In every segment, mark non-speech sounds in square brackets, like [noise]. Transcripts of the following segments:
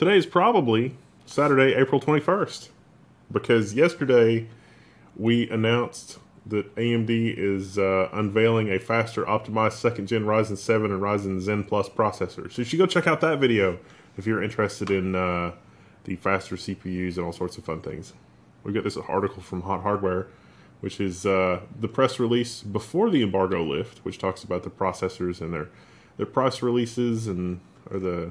Today is probably Saturday, April 21st, because yesterday we announced that AMD is uh, unveiling a faster optimized second gen Ryzen 7 and Ryzen Zen Plus processor. So you should go check out that video if you're interested in uh, the faster CPUs and all sorts of fun things. We got this article from Hot Hardware, which is uh, the press release before the embargo lift, which talks about the processors and their their price releases and or the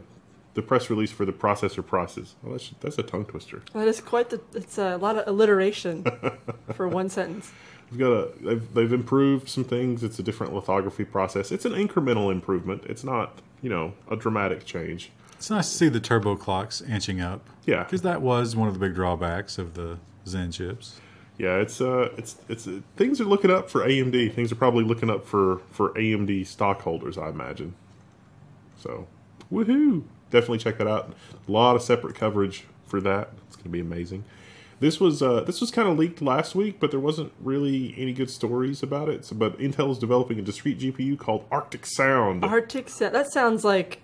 the press release for the processor process. Well, that's, that's a tongue twister. That is quite the. It's a lot of alliteration [laughs] for one sentence. We've got a they've, they've improved some things. It's a different lithography process. It's an incremental improvement. It's not you know a dramatic change. It's nice to see the turbo clocks inching up. Yeah. Because that was one of the big drawbacks of the Zen chips. Yeah, it's uh, it's it's uh, things are looking up for AMD. Things are probably looking up for for AMD stockholders, I imagine. So, woohoo! Definitely check that out. A lot of separate coverage for that. It's going to be amazing. This was uh, this was kind of leaked last week, but there wasn't really any good stories about it. So, but Intel is developing a discrete GPU called Arctic Sound. Arctic Sound. That sounds like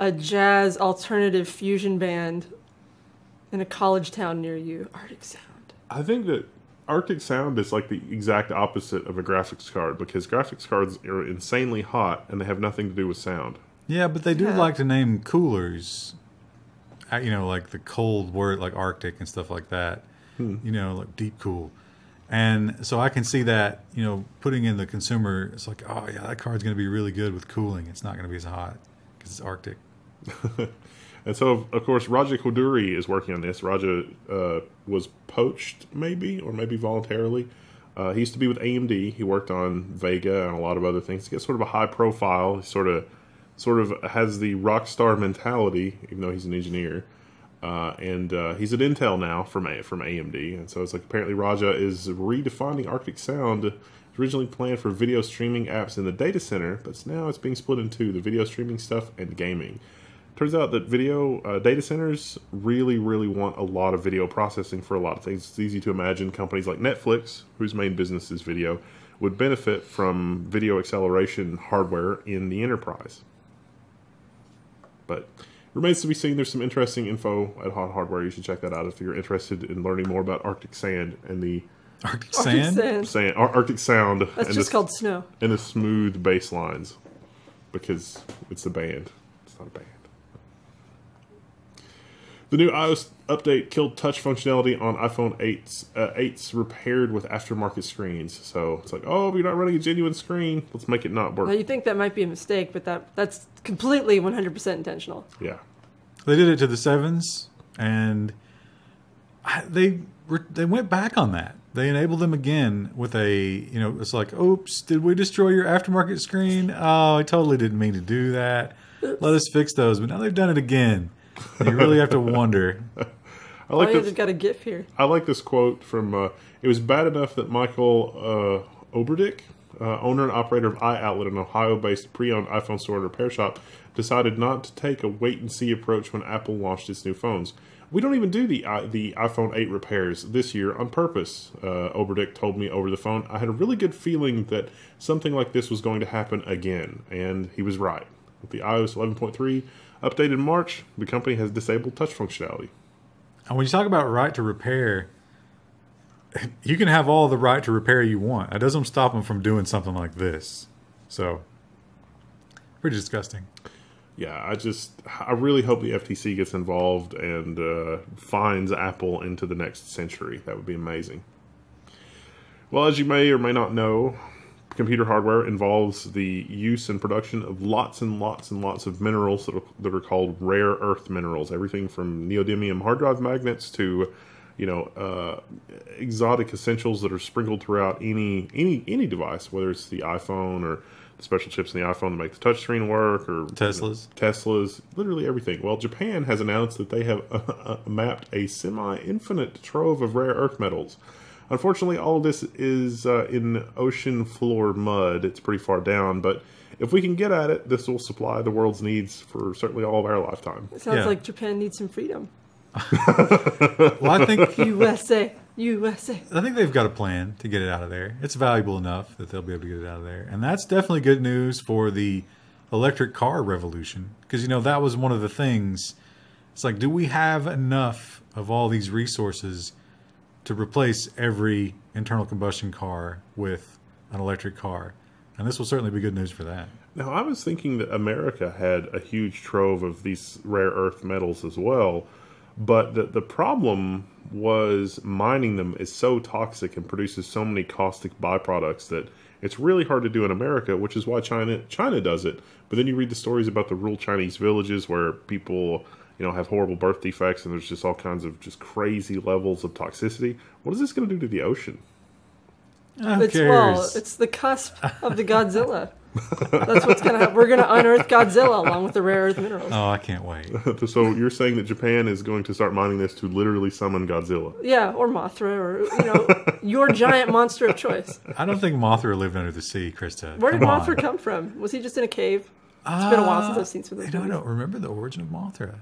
a jazz alternative fusion band in a college town near you. Arctic Sound. I think that Arctic Sound is like the exact opposite of a graphics card because graphics cards are insanely hot and they have nothing to do with sound. Yeah, but they do Yeah. like to name coolers. uh, You know, like the cold word, like Arctic and stuff like that. You know, like deep cool. And so I can see that, you know, putting in the consumer, it's like, oh, yeah, that card's going to be really good with cooling. It's not going to be as hot because it's Arctic. [laughs] And so, of- course, Raja Koduri is working on this. Raja uh, was poached, maybe, or maybe voluntarily. Uh, he used to be with AMD. He worked on Vega and a lot of other things. He gets sort of a high profile. Sort of, sort of has the rock star mentality, even though he's an engineer. Uh, and uh, he's at Intel now from A- from AMD. And so it's like apparently Raja is redefining Arctic Sound. Originally planned for video streaming apps in the data center, but now it's being split into the video streaming stuff and gaming. Turns out that video uh, data centers really, really want a lot of video processing for a lot of things. It's easy to imagine companies like Netflix, whose main business is video, would benefit from video acceleration hardware in the enterprise. But remains to be seen. There's some interesting info at Hot Hardware. You should check that out if you're interested in learning more about Arctic Sand and the Arctic Arctic Sand? Sand. sand, Ar- Arctic Sound That's and just the, called snow. and the smooth bass lines because it's a band. It's not a band. The new iOS update killed touch functionality on iPhone 8's, uh, 8's repaired with aftermarket screens. So it's like, oh, you're not running a genuine screen. Let's make it not work. Now work. you think that might be a mistake, but that that's completely 100% intentional. Yeah. They did it to the sevens, and I, they were, they went back on that. They enabled them again with a you know it's like, oops, did we destroy your aftermarket screen? Oh, I totally didn't mean to do that. Let us fix those. But now they've done it again. You really have to wonder. [laughs] I Oh, like yeah, this. got a GIF here. I like this quote from. Uh, it was bad enough that Michael uh, Oberdick, uh, owner and operator of iOutlet, an Ohio-based pre-owned iPhone store and repair shop, decided not to take a wait-and-see approach when Apple launched its new phones. We don't even do the the iPhone 8 repairs this year on purpose. Uh, Oberdick told me over the phone. I had a really good feeling that something like this was going to happen again, and he was right. With the iOS 11.3 update in March, the company has disabled touch functionality. And when you talk about right to repair, you can have all the right to repair you want. That doesn't stop them from doing something like this. So, pretty disgusting. yeah, I just I really hope the FTC gets involved and uh, finds Apple into the next century. That would be amazing. Well, as you may or may not know, computer hardware involves the use and production of lots and lots and lots of minerals that are, that are called rare earth minerals. Everything from neodymium hard drive magnets to you know uh, exotic essentials that are sprinkled throughout any any any device, whether it's the iPhone or the special chips in the iPhone that make the touchscreen work, or Teslas. Teslas, literally everything. Well, Japan has announced that they have uh, mapped a semi-infinite trove of rare earth metals. Unfortunately, all of this is uh, in ocean floor mud. It's pretty far down, but if we can get at it, this will supply the world's needs for certainly all of our lifetime. It sounds Yeah. like Japan needs some freedom. [laughs] Well, I think [laughs] USA, USA. I think they've got a plan to get it out of there. It's valuable enough that they'll be able to get it out of there, and that's definitely good news for the electric car revolution because you know that was one of the things. It's like, do we have enough of all these resources to replace every internal combustion car with an electric car? And this will certainly be good news for that. Now, I was thinking that America had a huge trove of these rare earth metals as well, but the, the problem was mining them is so toxic and produces so many caustic byproducts that it's really hard to do in America, which is why China China does it. But then you read the stories about the rural Chinese villages where people, you know, have horrible birth defects and there's just all kinds of just crazy levels of toxicity. What is this going to do to the ocean? Who It's cares? well, it's the cusp of the Godzilla. That's what's gonna happen. We're gonna unearth Godzilla along with the rare earth minerals. oh, I can't wait. [laughs] so you're saying that Japan is going to start mining this to literally summon Godzilla? Yeah, or Mothra, or you know, [laughs] your giant monster of choice. I don't think Mothra lived under the sea, Krista. Where did Come on. Mothra come from? Was he just in a cave? It's been a while since uh, I've seen some of I those don't, I don't remember the origin of Mothra.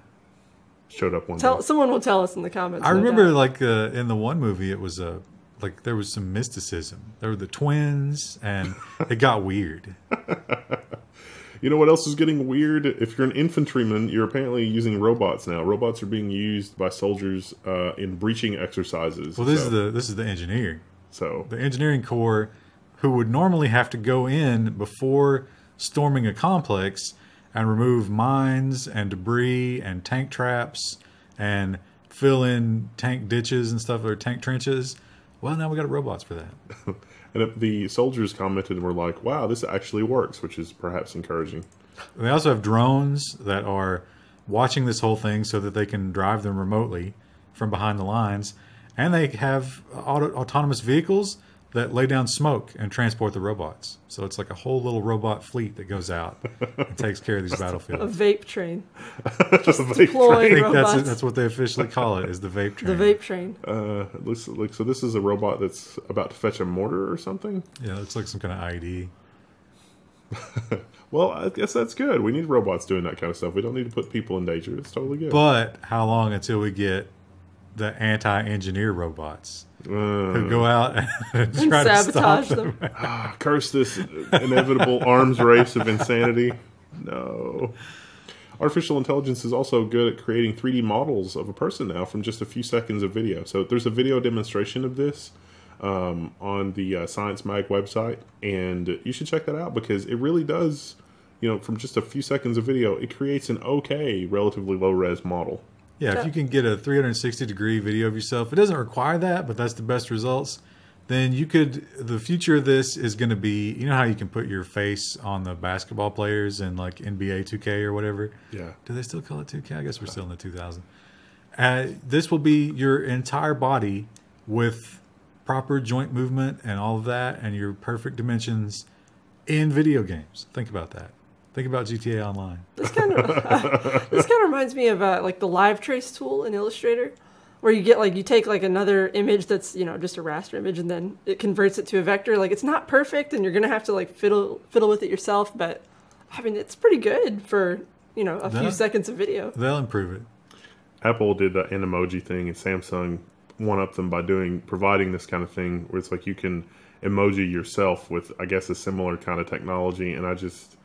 Showed up one Tell day. someone will tell us in the comments. I no remember, doubt. like uh, in the one movie, it was a like there was some mysticism. There were the twins, and [laughs] it got weird. You know what else is getting weird? If you're an infantryman, you're apparently using robots now. Robots are being used by soldiers uh, in breaching exercises. Well, this so, is the this is the engineering. so the engineering corps who would normally have to go in before storming a complex and remove mines and debris and tank traps and fill in tank ditches and stuff or tank trenches. Well, now we got robots for that. [laughs] and the soldiers commented and were like, "Wow, this actually works," which is perhaps encouraging. They also have drones that are watching this whole thing so that they can drive them remotely from behind the lines, and they have auto- autonomous vehicles that lay down smoke and transport the robots. So it's like a whole little robot fleet that goes out and [laughs] takes care of these battlefields. a vape train. [laughs] Just a vape deploy- I think that's robots. that's what they officially call it is the vape train. The train. vape train. Uh, it looks like so. This is a robot that's about to fetch a mortar or something. Yeah, it's like some kind of ID. [laughs] Well, I guess that's good. We need robots doing that kind of stuff. We don't need to put people in danger. It's totally good. But how long until we get the anti-engineer robots Uh, who go out [laughs] and And try to sabotage them? them. [laughs] Ah, curse this inevitable arms race of insanity. No. Artificial intelligence is also good at creating 3D models of a person now from just a few seconds of video. So there's a video demonstration of this um, on the uh, Science Mag website, and you should check that out because it really does, you know, from just a few seconds of video, it creates an okay, relatively low res model. Yeah, if you can get a 360 degree video of yourself, it doesn't require that, but that's the best results. Then you could. The future of this is going to be, you know how you can put your face on the basketball players in like NBA 2K or whatever. Yeah. Do they still call it 2K? I guess we're still in the 2000. Uh, this will be your entire body with proper joint movement and all of that, and your perfect dimensions in video games. Think about that. Think about GTA Online. This kind of [laughs] this kind of reminds me of uh, like the live trace tool in Illustrator, where you get like you take like another image that's you know just a raster image and then it converts it to a vector. Like it's not perfect, and you're gonna have to like fiddle fiddle with it yourself. But I mean, it's pretty good for you know a few seconds of video. They'll improve it. Apple did that an emoji thing, and Samsung one up them by doing providing this kind of thing where it's like you can emoji yourself with, I guess, a similar kind of technology. And I just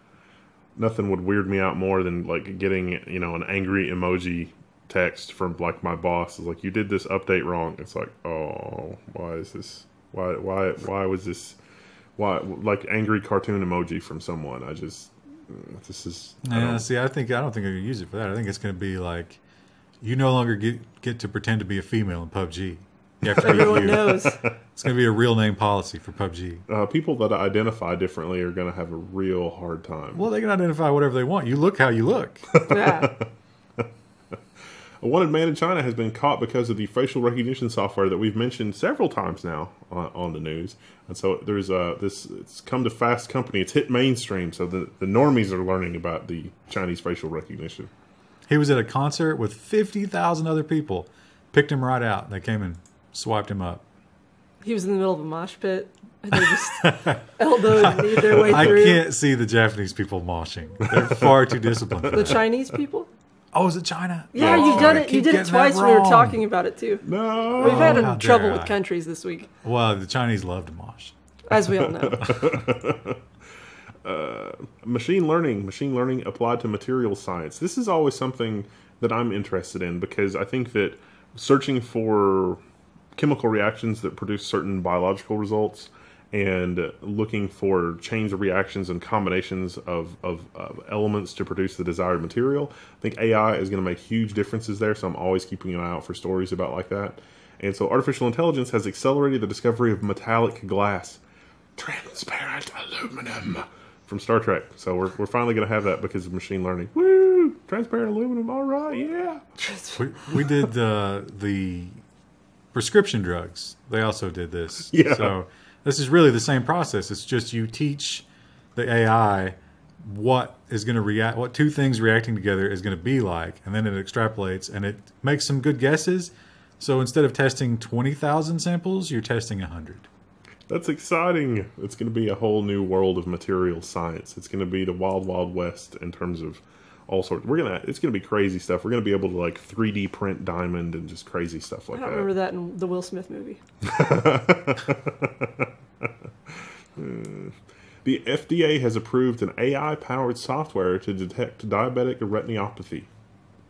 nothing would weird me out more than like getting you know an angry emoji text from like my boss is like you did this update wrong. It's like oh why is this why why why was this why like angry cartoon emoji from someone. I just mm, this is I Yeah, don't- see, I think I don't think I'm gonna use it for that. I think it's gonna be like you no longer get get to pretend to be a female in PUBG. You have Everyone you. knows. [laughs] It's gonna be a real name policy for PUBG. uh, people that identify differently are going to have a real hard time. Well, they can identify whatever they want. You look how you look. [laughs] Yeah. A wanted man in China has been caught because of the facial recognition software that we've mentioned several times now on, on the news. And so there's uh, this, it's come to fast company. It's hit mainstream. So the, the normies are learning about the Chinese facial recognition. He was at a concert with fifty thousand other people. Picked him right out. They came and swiped him up. He was in the middle of a mosh pit, and [laughs] they just elbowed and kneed their way I through. can't see the Japanese people moshing. They're far too disciplined. The. Chinese people. Oh, is it China? Yeah, Oh, you've done it. You did it twice. that We were talking about it too. No. We've had how trouble with I. countries this week, Well, the Chinese love to mosh. as we all know. [laughs] [laughs] Uh, machine learning, machine learning applied to material science. This is always something that I'm interested in because I think that searching for chemical reactions that produce certain biological results and looking for chains of reactions and combinations of, of, of elements to produce the desired material. I think AI is going to make huge differences there, so I'm always keeping an eye out for stories about like that. And so artificial intelligence has accelerated the discovery of metallic glass, transparent aluminum from Star Trek. So we're, we're finally going to have that because of machine learning. Woo! Transparent aluminum, all right, yeah. We, we did uh, the prescription drugs. They also did this. [laughs] Yeah. So this is really the same process. It's just you teach the AI what is going to react, what two things reacting together is going to be like, and then it extrapolates and it makes some good guesses. So instead of testing twenty thousand samples, you're testing hundred. That's exciting. It's going to be a whole new world of material science. It's going to be the wild, wild west in terms of all sorts. We're gonna. It's going to be crazy stuff. We're going to be able to like 3D print diamond and just crazy stuff I like don't that. remember that in the Will Smith movie. [laughs] The FDA has approved an AI-powered software to detect diabetic retinopathy.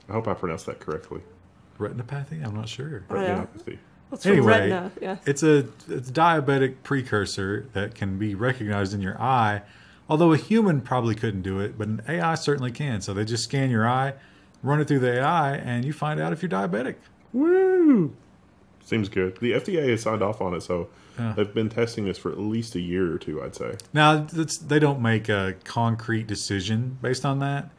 I hope I pronounced that correctly. Retinopathy? I'm not sure. Oh, yeah. Retinopathy. That's from Anyway, Retina. Yeah. It's a it's a diabetic precursor that can be recognized in your eye. Although a human probably couldn't do it, but an AI certainly can. So they just scan your eye, run it through the AI, and you find out if you're diabetic. Woo! Seems good. The FDA has signed off on it, so Yeah. they've been testing this for at least a year or two, I'd say. Now, that's, they don't make a concrete decision based on that,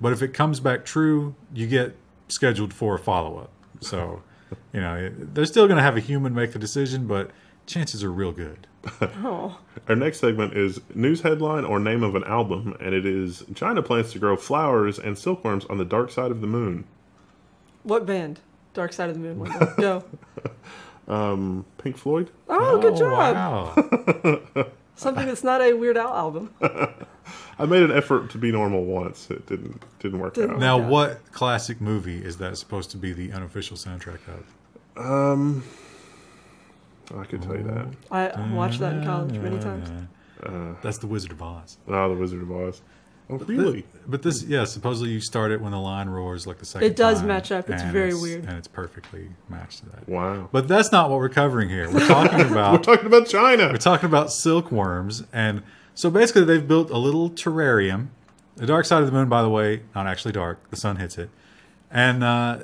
but if it comes back true, you get scheduled for a follow up. So, [laughs] you know, they're still going to have a human make the decision, but chances are real good. [laughs] Oh, Our next segment is news headline or name of an album, and it is China plans to grow flowers and silkworms on the dark side of the moon. what band? Dark Side of the Moon. [laughs] Go. Um, Pink Floyd. Oh, good job. Wow. [laughs] Something that's not a Weird Al album. I made an effort to be normal once. It didn't didn't work Didn't out. now, Yeah. what classic movie is that supposed to be the unofficial soundtrack of? Um, I could tell you that. I watched that in college many times. Uh, That's The Wizard of Oz. oh, the Wizard of Oz. Oh, really? But this, yeah, supposedly you start it when the lion roars like the second It does time, match up. It's and very weird. And it's perfectly matched to that. Wow. But that's not what we're covering here. We're talking [laughs] about We're about talking about China. we're talking about silkworms, and so basically they've built a little terrarium. The dark side of the moon, by the way, not actually dark. The sun hits it, and uh,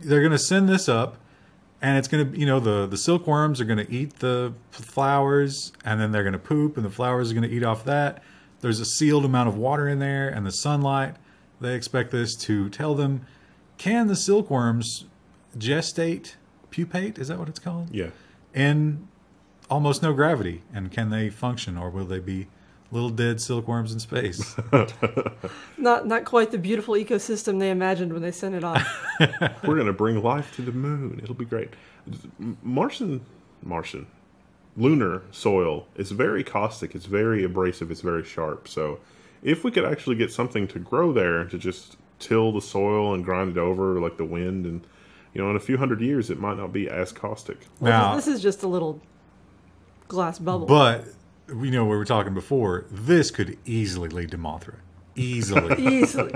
they're going to send this up, and it's going to, you know, the the silkworms are going to eat the flowers, and then they're going to poop, and the flowers are going to eat off that. There's a sealed amount of water in there, and the sunlight. They expect this to tell them, can the silkworms gestate, pupate? Is that what it's called? Yeah. in almost no gravity and can they function or will they be little dead silkworms in space [laughs] Not not quite the beautiful ecosystem they imagined when they sent it off. [laughs] We're gonna bring life to the moon. It'll be great. Martian, Martian, lunar soil is very caustic. It's very abrasive. It's very sharp. So, if we could actually get something to grow there to just till the soil and grind it over like the wind, and you know, in a few hundred years, it might not be as caustic. now this is just a little glass bubble. but we know we were talking before this could easily lead to mothra easily [laughs] Easily.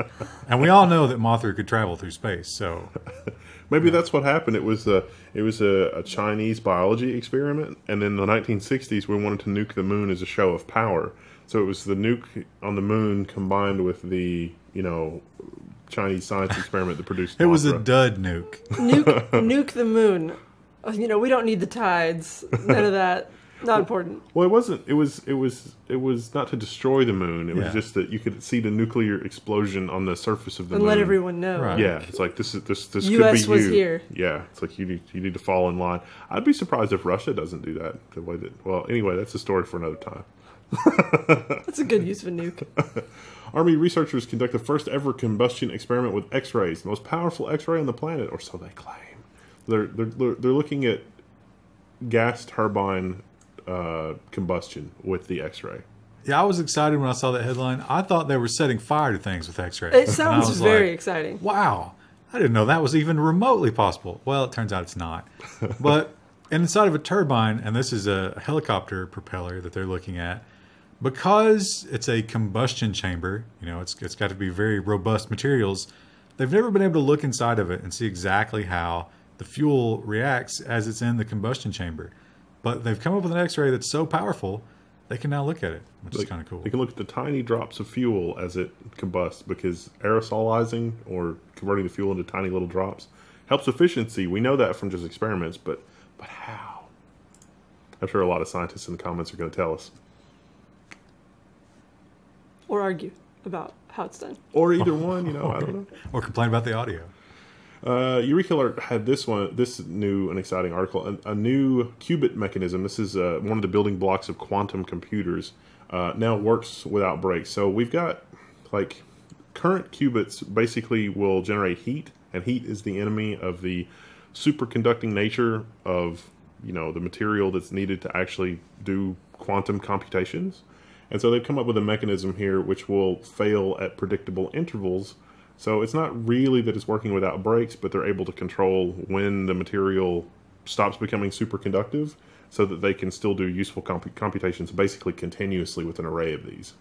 and we all know that mothra could travel through space so [laughs] Maybe that's what happened. It was a it was a, a Chinese biology experiment, and in the 1960s, we wanted to nuke the moon as a show of power. So it was the nuke on the moon combined with the you know Chinese science experiment that produced. [laughs] it was a dud nuke nuke nuke the moon. You know, we don't need the tides. None of that. Not important. Well, it wasn't. It was. It was. It was not to destroy the moon. It Yeah. was just that you could see the nuclear explosion on the surface of the moon. And moon. let everyone know. Right. Yeah, it's like this is this this US could be was you. here. Yeah, it's like you need you need to fall in line. I'd be surprised if Russia doesn't do that the way that. Well, anyway, that's a story for another time. [laughs] That's a good use of a nuke. [laughs] Army researchers conduct the first ever combustion experiment with X-rays, the most powerful X-ray on the planet, or so they claim. They're they're they're, they're looking at gas turbine uh, combustion with the X-ray. yeah i was excited when i saw that headline i thought they were setting fire to things with x-rays It sounds very like, exciting. wow, I didn't know that was even remotely possible. Well, it turns out it's not. [laughs] but inside of a turbine, and this is a helicopter propeller that they're looking at, because it's a combustion chamber, you know, it's, it's got to be very robust materials. they've never been able to look inside of it and see exactly how the fuel reacts as it's in the combustion chamber. But they've come up with an X-ray that's so powerful they can now look at it, which is kind of cool. They can look at the tiny drops of fuel as it combusts because aerosolizing or converting the fuel into tiny little drops helps efficiency. We know that from just experiments, but but how? I'm sure a lot of scientists in the comments are going to tell us. Or argue about how it's done. Or either [laughs] one, you know, I don't know. Or complain about the audio. Uh, EurekAlert had this one, this new and exciting article, a, a new qubit mechanism. This is uh, one of the building blocks of quantum computers. Uh, now works without breaks. So we've got like current qubits basically will generate heat, and heat is the enemy of the superconducting nature of you know the material that's needed to actually do quantum computations. And so they've come up with a mechanism here which will fail at predictable intervals. So it's not really that it's working without breaks, but they're able to control when the material stops becoming superconductive so that they can still do useful compu- computations basically continuously with an array of these.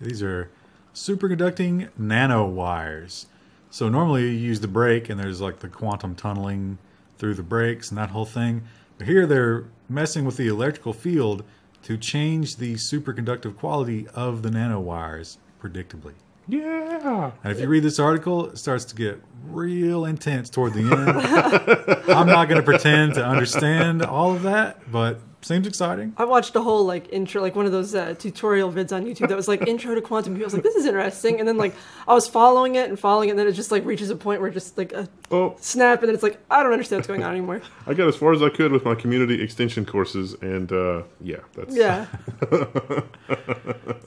These are superconducting nanowires. So normally you use the break and there's like the quantum tunneling through the breaks and that whole thing. But here they're messing with the electrical field to change the superconductive quality of the nanowires predictably. Yeah. And if you read this article, it starts to get real intense toward the end. [laughs] I'm not going to pretend to understand all of that, but seems exciting. I watched a whole like intro, like one of those uh, tutorial vids on YouTube that was like intro to quantum computing. I was like, this is interesting, and then like I was following it and following it, and then it just like reaches a point where it just like a Oh, snap, and then it's like I don't understand what's going on anymore. [laughs] I got as far as I could with my community extension courses, and uh, yeah, that's Yeah, [laughs]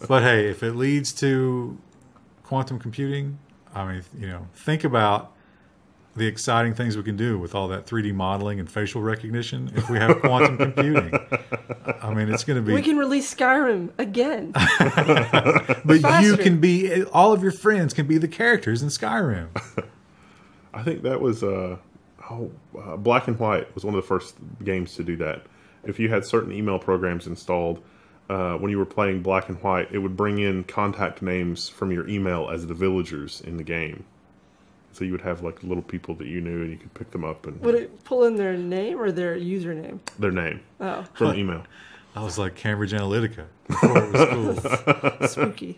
But hey, if it leads to quantum computing, I mean, you know, think about the exciting things we can do with all that 3D modeling and facial recognition if we have quantum [laughs] computing. I mean, it's going to be. we can release Skyrim again. [laughs] But you can be. All of your friends can be the characters in Skyrim. I think that was uh, oh, uh, Black and White was one of the first games to do that. If you had certain email programs installed, uh, when you were playing Black and White, it would bring in contact names from your email as the villagers in the game. So you would have like little people that you knew, and you could pick them up and Would it pull in their name or their username? their name Oh, from email. [laughs] I was like Cambridge Analytica before it was cool. [laughs] [laughs] spooky.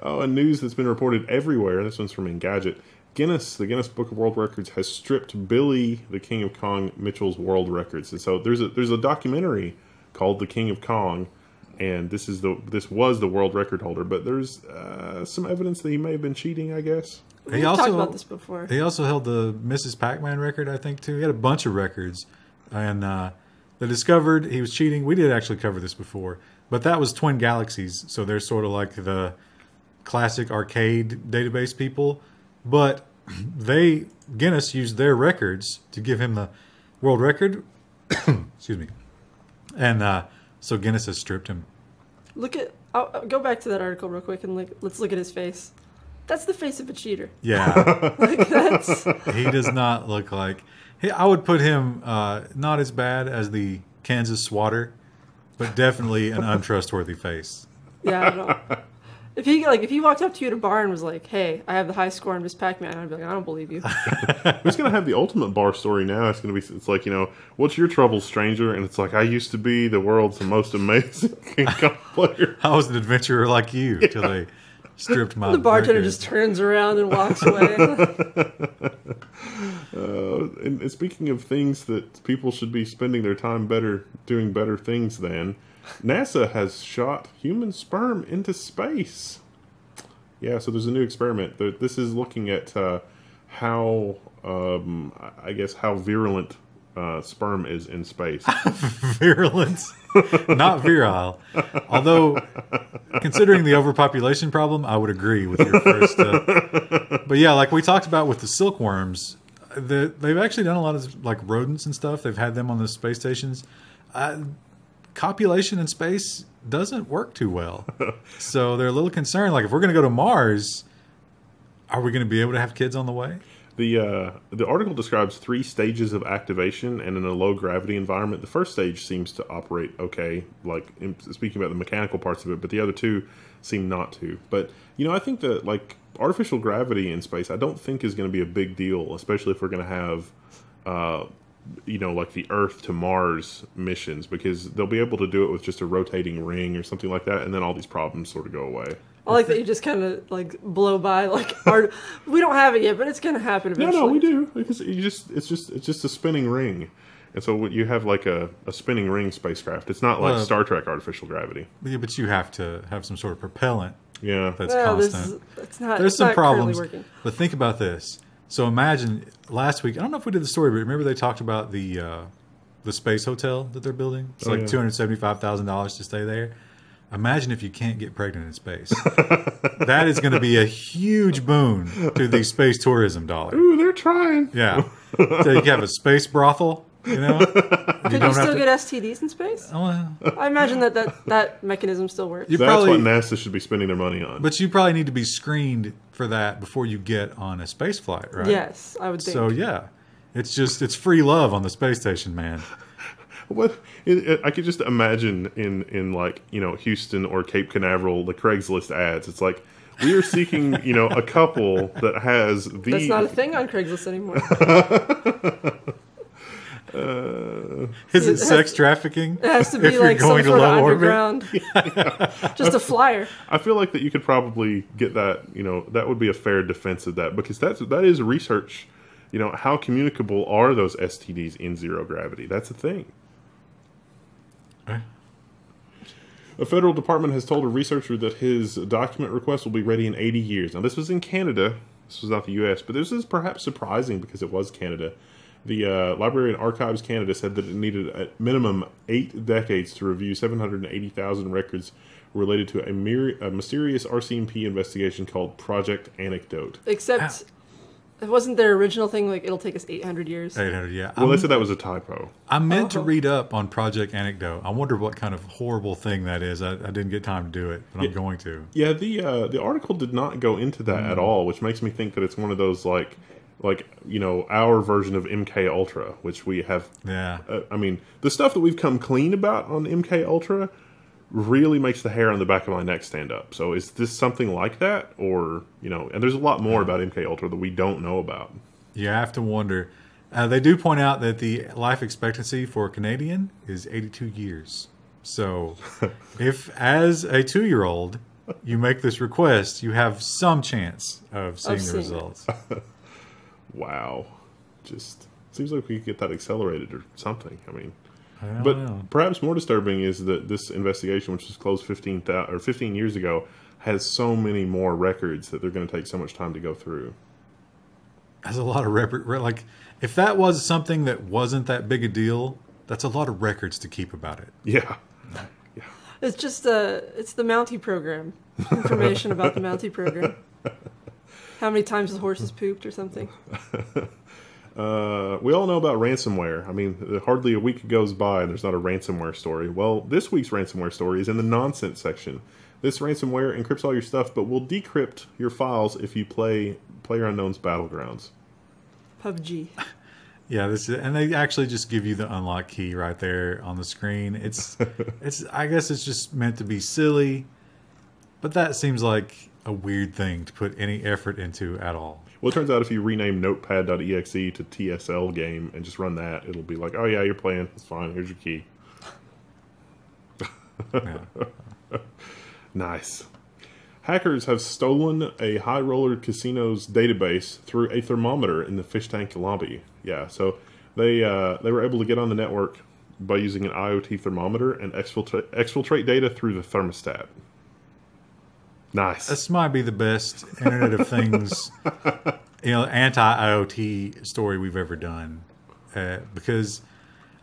Oh, and news that's been reported everywhere. This one's from Engadget. Guinness, the Guinness Book of World Records, has stripped Billy, the King of Kong, Mitchell's world records. And so there's a there's a documentary called The King of Kong, and this is the this was the world record holder. But there's uh, some evidence that he may have been cheating. I guess. We've talked about this before. He also held the Mrs. Pac-Man record, I think, too. He had a bunch of records, and uh, they discovered he was cheating. We did actually cover this before, but that was Twin Galaxies, so they're sort of like the classic arcade database people. But [clears throat] they Guinness used their records to give him the world record. [coughs] Excuse me, and uh, so Guinness has stripped him. Look at. I'll, I'll go back to that article real quick and like, let's look at his face. That's the face of a cheater. Yeah. [laughs] Like that's he does not look like. He, I would put him uh, not as bad as the Kansas swatter, but definitely an untrustworthy face. yeah. I don't know. If he like if he walked up to you at a bar and was like, "Hey, I have the high score on Miss Pac-Man," I'd be like, "I don't believe you." [laughs] Who's gonna have the ultimate bar story now? It's gonna be. It's like you know, what's your trouble, stranger? And it's like I used to be the world's most amazing [laughs] King Kong player. I was an adventurer like you till they stripped my. the bartender record. just turns around and walks away. [laughs] Uh, and, and speaking of things that people should be spending their time better doing better things than, NASA has shot human sperm into space. Yeah, so there's a new experiment. This is looking at uh, how, um, I guess, how virulent uh, sperm is in space. [laughs] virulent, not virile. Although, considering the overpopulation problem, I would agree with your first. Uh, but yeah, like we talked about with the silkworms, the, they've actually done a lot of like rodents and stuff. They've had them on the space stations. Uh, copulation in space doesn't work too well, so they're a little concerned. Like if we're going to go to Mars, are we going to be able to have kids on the way? The uh, the article describes three stages of activation, and in a low gravity environment, the first stage seems to operate okay. Like in, speaking about the mechanical parts of it, but the other two seem not to. But you know, I think that like artificial gravity in space, I don't think is going to be a big deal, especially if we're going to have. Uh, you know, like the Earth to Mars missions, because they'll be able to do it with just a rotating ring or something like that, and then all these problems sort of go away. I like that you just kind of like blow by like [laughs] our, we don't have it yet, but it's gonna happen No, eventually. no, no, we do because you just it's just it's just a spinning ring, and so you have like a, a spinning ring spacecraft. It's not like Well- Star Trek artificial gravity. Yeah, but you have to have some sort of propellant Yeah, that's Well, this constant. is, it's not. There's it's some not problems, but think about this. So imagine last week. I don't know if we did the story, but remember they talked about the uh, the space hotel that they're building. It's Oh, like yeah. two hundred seventy five thousand dollars to stay there. Imagine if you can't get pregnant in space. [laughs] that is going to be a huge boon to the space tourism dollar. Ooh, they're trying. Yeah, so you can have a space brothel. You know, you [laughs] Could you still have to- get STDs in space? Oh, well, I imagine that that, that mechanism still works. You That's probably- what NASA should be spending their money on. but you probably need to be screened for that before you get on a space flight, right? Yes, I would think. So yeah, it's just it's free love on the space station, man. [laughs] What it, it, I could just imagine in in like you know Houston or Cape Canaveral the Craigslist ads. It's like we are seeking you know a couple that has the That's not a thing on Craigslist anymore. [laughs] Uh, is It it has- sex trafficking? It has to be [laughs] If you're like some going to sort of low orbit? underground. [laughs] Just a flyer. I feel like that you could probably get that. You know, that would be a fair defense of that because that's that is research. You know, how communicable are those STDs in zero gravity? That's a thing. A federal department has told a researcher that his document request will be ready in 80 years. Now, this was in Canada. This was not the U.S., but this is perhaps surprising because it was Canada. The uh, Library and Archives Canada said that it needed at minimum eight decades to review 780,000 records related to a, myri- a mysterious RCMP investigation called Project Anecdote. Except, it wasn't their original thing. Like it'll take us 800 years. 800, yeah. Well, they I'm- said that was a typo. I meant to Oh. read up on Project Anecdote. I wonder what kind of horrible thing that is. I, I didn't get time to do it, but I'm going to. Yeah, the uh, the article did not go into that at all, which makes me think that it's one of those like like you know our version of MK Ultra, which we have. Yeah. Uh, I mean, the stuff that we've come clean about on MK Ultra really makes the hair on the back of my neck stand up. So is this something like that, or you know? And there's a lot more about MK Ultra that we don't know about. You have to wonder. Uh, they do point out that the life expectancy for a Canadian is 82 years. So, [laughs] if as a two year old you make this request, you have some chance of seeing the seeing it. results. [laughs] Wow, just seems like we could get that accelerated or something. I mean. I But know. perhaps more disturbing is that this investigation, which was closed 15 thou- or 15 years ago, has so many more records that they're going to take so much time to go through. That's a lot of record. Like, if that was something that wasn't that big a deal, that's a lot of records to keep about it. Yeah. It's just uh it's the Mountie program. Information about the Mountie program. [laughs] How many times the horse has pooped or something. [laughs] Uh, we all know about ransomware. I mean, hardly a week goes by and there's not a ransomware story. Well, this week's ransomware story is in the nonsense section. This ransomware encrypts all your stuff, but will decrypt your files if you play Player Unknown's Battlegrounds. PUBG. [laughs] Yeah, this is, and they actually just give you the unlock key right there on the screen. It's, [laughs] it's. I guess it's just meant to be silly, but that seems like a weird thing to put any effort into at all. Well, it turns out if you rename notepad.exe to TSL game and just run that, it'll be like, oh yeah, you're playing. It's fine. Here's your key. [laughs] Nice. Hackers have stolen a high roller casino's database through a thermometer in the fish tank lobby. Yeah, so they uh, they were able to get on the network by using an IoT thermometer and exfiltrate, exfiltrate data through the thermostat. Nice. This might be the best Internet of Things, you know, anti IoT story we've ever done. Uh, because,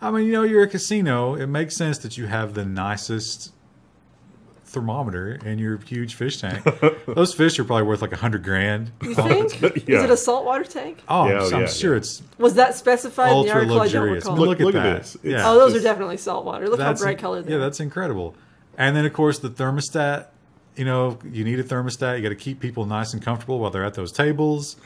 I mean, you know, you're a casino. It makes sense that you have the nicest thermometer in your huge fish tank. [laughs] Those fish are probably worth like a hundred grand. You think? [laughs] Yeah. Is it a saltwater tank? Oh, Yeah, I'm, oh, I'm yeah, sure it's Was that specified in the ultra article? I don't recall. I mean, Look- look, look at at that. this. It's- Yeah. oh, those are definitely saltwater. Look how bright colored they yeah, that's incredible. And then of course the thermostat you know, you need a thermostat. You got to keep people nice and comfortable while they're at those tables.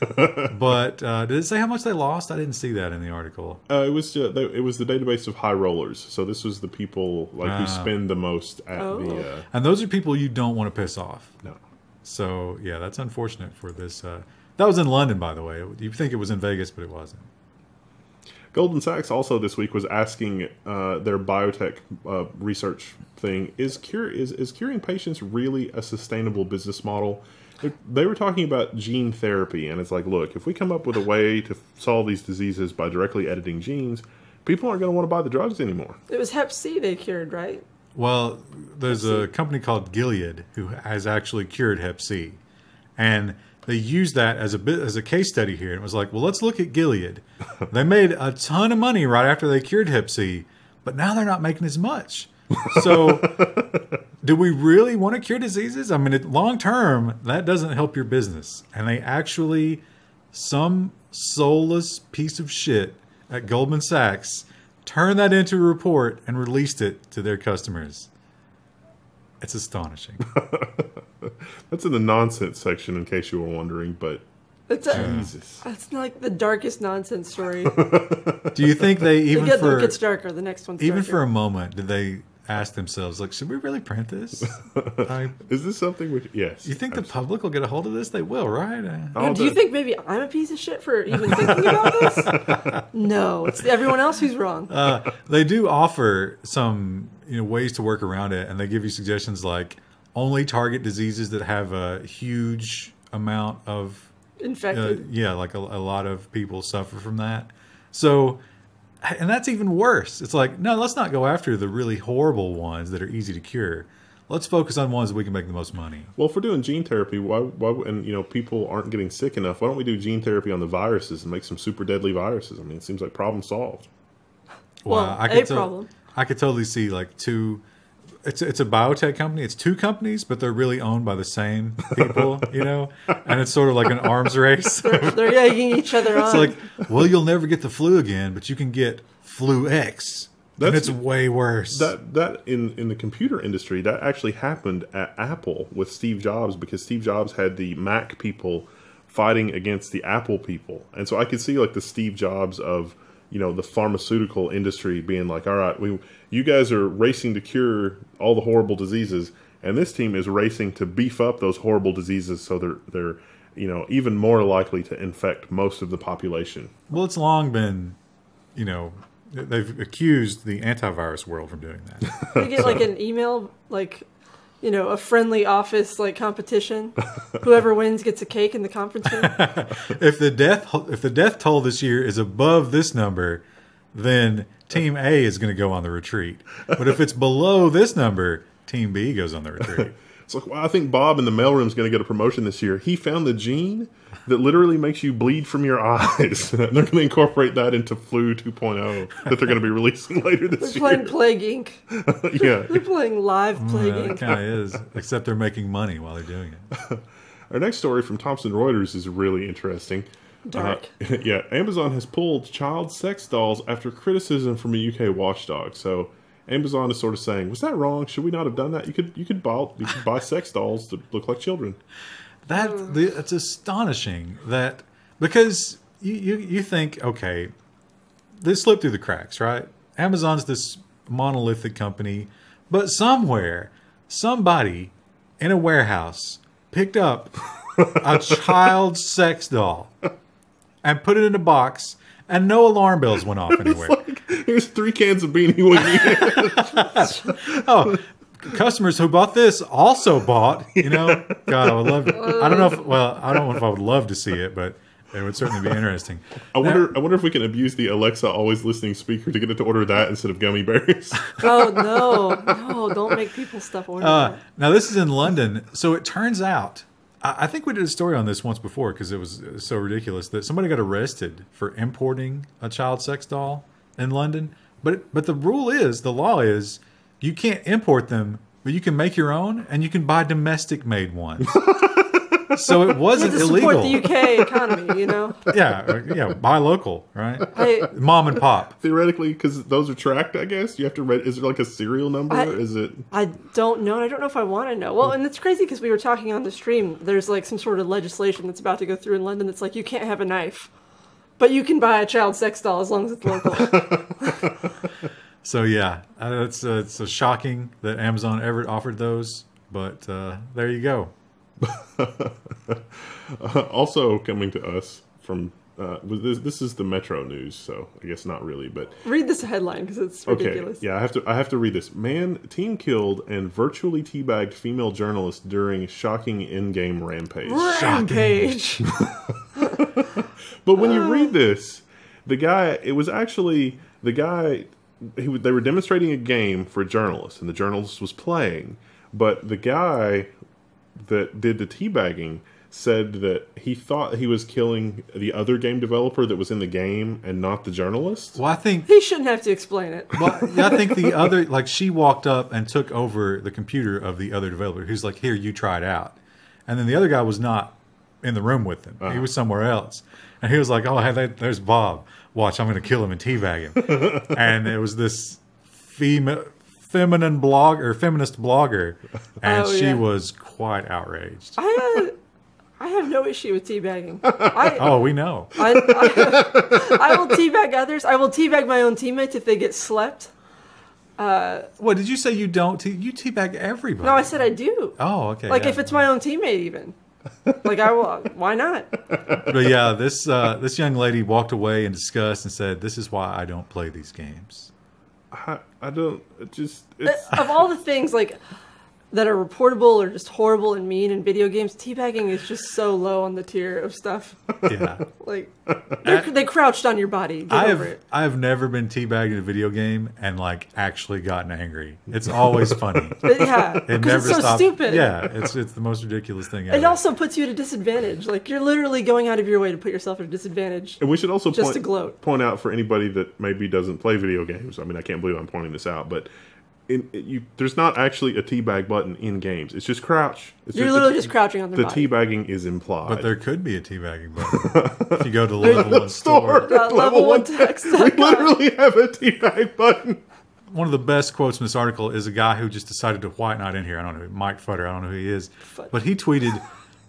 [laughs] but uh, did it say how much they lost? I didn't see that in the article. Uh, it was uh, the- it was the database of high rollers. So this was the people like who Ah. spend the most at Oh. the uh, And those are people you don't want to piss off. no. So yeah, that's unfortunate for this. Uh, that was in London, by the way. You think it was in Vegas, but it wasn't. Goldman Sachs also this week was asking uh, their biotech uh, research thing is cure is is curing patients really a sustainable business model? They- They were talking about gene therapy, and it's like, look, if we come up with a way to solve these diseases by directly editing genes, people aren't going to want to buy the drugs anymore. It was Hep C they cured, right? Well, there's a company called Gilead who has actually cured Hep C, and they used that as a bit as a case study here. And it was like, well, let's look at Gilead. [laughs] they made a ton of money right after they cured Hep C, but now they're not making as much. So, [laughs] do we really want to cure diseases? I mean, it, long term, that doesn't help your business. And they actually, some soulless piece of shit at Goldman Sachs turned that into a report and released it to their customers. It's astonishing. [laughs] That's in the nonsense section, in case you were wondering. But It's a, Jesus, That's like the darkest nonsense story. Do you think they it, even get, for it gets darker. The next one's even darker. for a moment did they ask themselves like, should we really print this? [laughs] I, is this something we? Yes. you think the public will get a hold of this? They will, right? Uh, Oh, do you think maybe I'm a piece of shit for even thinking about this? [laughs] No, it's everyone else who's wrong. uh, they do offer some you know ways to work around it, and they give you suggestions like only target diseases that have a huge amount of uh, Infected. yeah, like a, a lot of people suffer from that. So, and that's even worse. It's like no, let's not go after the really horrible ones that are easy to cure. Let's focus on ones that we can make the most money. Well, if we're doing gene therapy, why, why, and you know, people aren't getting sick enough. Why don't we do gene therapy on the viruses and make some super deadly viruses? I mean, it seems like problem solved. Well, I a could to- problem. I could totally see like two. It's it's a biotech company. It's two companies, but they're really owned by the same people, you know. And it's sort of like an arms race. [laughs] They're, they're egging each other on. It's like, well, you'll never get the flu again, but you can get flu X, and That's- it's way worse. That that in in the computer industry, that actually happened at Apple with Steve Jobs because Steve Jobs had the Mac people fighting against the Apple people, and so I could see like the Steve Jobs of you know the pharmaceutical industry being like, all right, we you guys are racing to cure all the horrible diseases, and this team is racing to beef up those horrible diseases so they're they're you know even more likely to infect most of the population. well, it's long been, you know, they've accused the antivirus world from doing that. [laughs] you get like an email, like you know, a friendly office like competition. Whoever [laughs] wins gets a cake in the conference room. [laughs] if the death if the death toll this year is above this number, then Team A is going to go on the retreat. But if it's below this number, Team B goes on the [laughs] retreat. It's like, well, I think Bob in the mailroom is going to get a promotion this year. He found the gene that literally makes you bleed from your [laughs] eyes. [laughs] they're going to incorporate that into Flu 2.0 that they're going to be [laughs] releasing later this They're this playing year. Plague Inc. yeah. They're playing live Plague Yeah, it Inc. kind of is, except they're making money while they're doing it. Our next story from Thomson Reuters is really interesting. Dark. Uh, yeah, Amazon has pulled child sex dolls after criticism from a UK watchdog. So Amazon is sort of saying, was that wrong? Should we not have done that? You could you could buy you could buy sex dolls that look like children. That hmm. the, it's astonishing that because you, you you think okay, this slipped through the cracks, right? Amazon's this monolithic company, but somewhere somebody in a warehouse picked up a [laughs] child sex doll and put it in a box, and no alarm bells went off anywhere. [laughs] Here's three cans of beanie weenie. [laughs] oh, customers who bought this also bought. You know, God, I would love. I don't know if. Well, I don't know if I would love to see it, but it would certainly be interesting. I wonder. I wonder if we can abuse the Alexa always listening speaker to get it to order that instead of gummy bears. [laughs] Oh no, no! Don't make people stuff order. Uh, now this is in London, so it turns out. I I think we did a story on this once before because it was so ridiculous that somebody got arrested for importing a child sex doll in London. But but the rule is, the law is, you can't import them, but you can make your own and you can buy domestic made ones. [laughs] so it wasn't to support illegal. the UK economy, you know. [laughs] yeah, uh, yeah, buy local, right? I Mom and pop. Theoretically, because those are tracked, I guess you have to. Read, is it like a serial number? I- is it? I don't know. and I don't know if I want to know. Well, and it's crazy because we were talking on the stream. There's like some sort of legislation that's about to go through in London that's like you can't have a knife, but you can buy a child sex doll as long as it's local. [laughs] [laughs] So yeah, it's uh, it's uh, shocking that Amazon ever offered those, but uh, there you go. [laughs] also coming to us from uh, this, this is the Metro News, so I guess not really, but Read this headline because it's okay, ridiculous. yeah, I have to I have to read this. Man, team killed and virtually teabagged female journalist during shocking in-game rampage. Rampage. But when you ah. read this, the guy, it was actually the guy. He, they were demonstrating a game for a journalist, and the journalist was playing. But the guy that did the teabagging said that he thought he was killing the other game developer that was in the game and not the journalist. Well, I think he shouldn't have to explain it. well, I think the [laughs] other like she walked up and took over the computer of the other developer, who's like, "Here, you try it out," and then the other guy was not in the room with him; he uh-huh. was somewhere else, and he was like, "Oh, hey, there's Bob. Watch, I'm going to kill him and teabag him." [laughs] and it was this fema- feminine blog or feminist blogger, and Oh, she yeah. was quite outraged. I uh, I have no issue with teabagging. I, [laughs] Oh, we know. I, I, [laughs] I will teabag others. I will teabag my own teammates if they get slept. What did you say? You don't? Te- you teabag everybody? No, I said I do. Oh, okay. like yeah. if it's my own teammate, even. Like I will. Why not? But yeah, this uh, this young lady walked away in disgust and said, "This is why I don't play these games." I, I don't it just it's of all the things like that are reportable or just horrible and mean in video games, teabagging is just so low on the tier of stuff. Yeah, [laughs] Like they're, they crouched on your body. Get I over have it. I have never been teabagged in a video game and like actually gotten angry. It's always funny. [laughs] But yeah, It never it's so stops. stupid. Yeah, it's it's the most ridiculous thing ever. It also puts you at a disadvantage. Like you're literally going out of your way to put yourself at a disadvantage. And we should also Just point, to gloat. point out for anybody that maybe doesn't play video games. I mean, I can't believe I'm pointing this out, but in, you, there's not actually a teabag button in games. It's just crouch. It's You're literally just crouching on their the body. teabagging is implied. but there could be a teabagging button [laughs] if you go to level one store, store. Uh, level one Techs. [laughs] we literally have a teabag button. One of the best quotes from this article is a guy who just decided to white knight in here. I don't know Mike Futter. I don't know who he is, but he tweeted.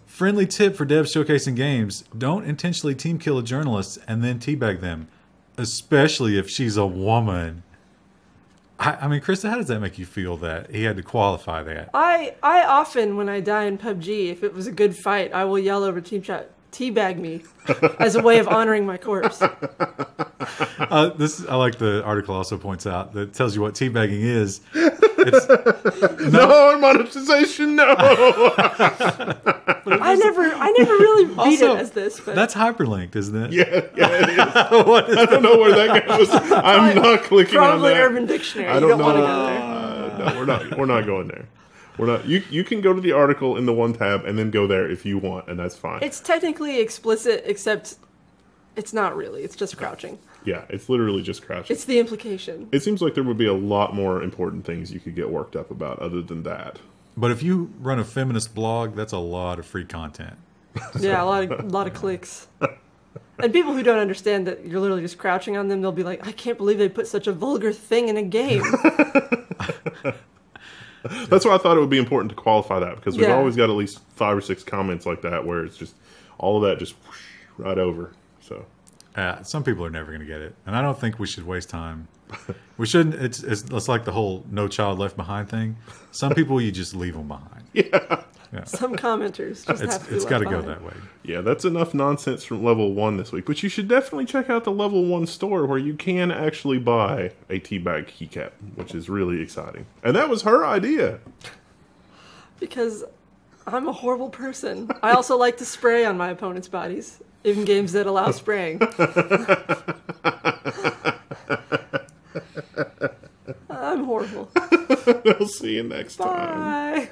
Friendly tip for devs showcasing games: Don't intentionally team kill a journalist and then teabag them, especially if she's a woman. I, I mean, Krista, how does that make you feel that he had to qualify that? I I often when I die in PUBG, if it was a good fight, I will yell over team chat, teabag me, as a way of honoring my corpse. [laughs] Uh, this I like the article also points out that tells you what teabagging is. It's, [laughs] No monetization, no. I never I never really read Also, it as this, but that's hyperlinked, isn't it? yeah, yeah, it is. [laughs] I don't know where that goes. [laughs] I'm not clicking on that. probably. Urban Dictionary. I don't, don't know. want to go there. Uh, no, we're not. We're not going there. We're not. You you can go to the article in the one tab and then go there if you want, and that's fine. It's technically explicit, except it's not really. It's just crouching. Yeah, it's literally just crouching. It's the implication. it seems like there would be a lot more important things you could get worked up about other than that. But if you run a feminist blog, that's a lot of free content. [laughs] Yeah, a lot of a lot of clicks. And people who don't understand that you're literally just crouching on them, they'll be like, "I can't believe they put such a vulgar thing in a game." [laughs] [laughs] That's why I thought it would be important to qualify that because we've Yeah. always got at least five or six comments like that where it's just all of that just whoosh, right over. So Uh, some people are never going to get it, and I don't think we should waste time. We shouldn't. It's, it's it's like the whole "no child left behind" thing. Some people you just leave them behind. Yeah. Some commenters just It's have to. it's got got to go that way. yeah, that's enough nonsense from level one this week. But you should definitely check out the level one store where you can actually buy a teabag keycap, which is really exciting. And that was her idea. because I'm a horrible person. I also like to spray on my opponent's bodies in games that allow [laughs] spraying. [laughs] I'm horrible. We'll see you next time. Bye.